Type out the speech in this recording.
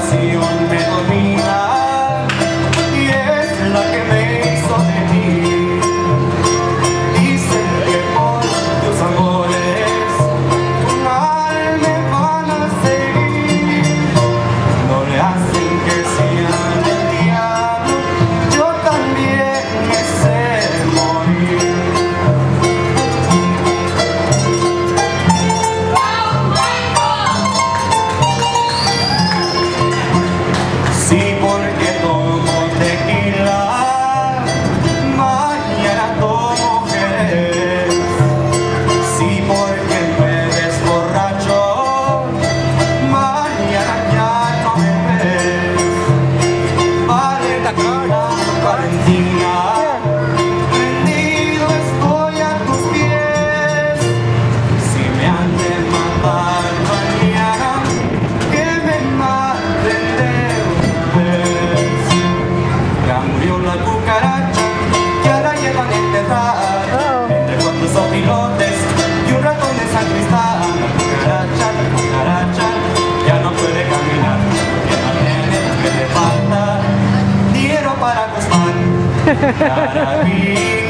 salvación. Dinero